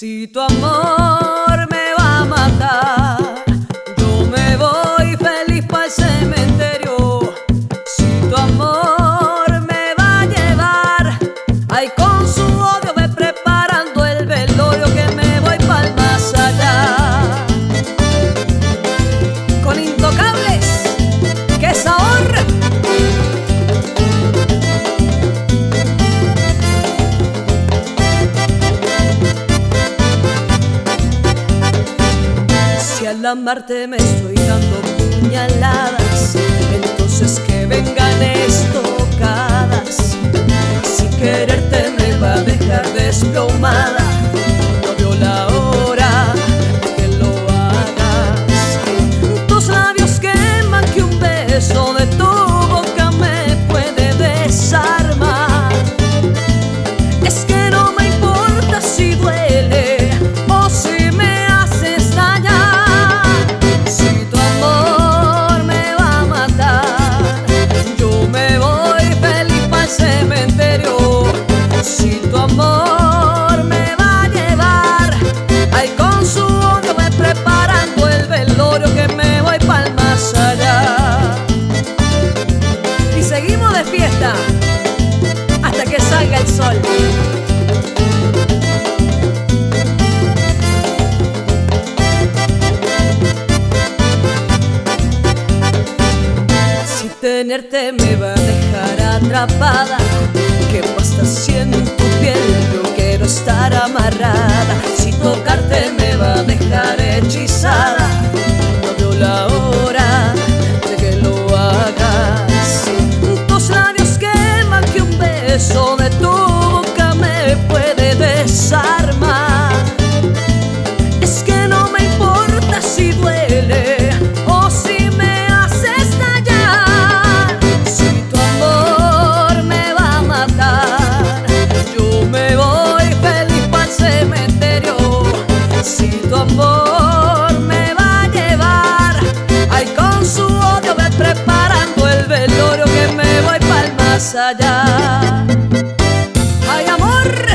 Si tu amor me va a matar. al amarte me estoy dando puñaladas. Entonces que vengan estos. Si tenerte me va a dejar atrapada, que basta siendo tu piel, yo quiero estar amarrada. Si tocarte me va a dejar hechizada, no veo la hora de que lo hagas. Tus labios queman que un beso de allá. Hay amor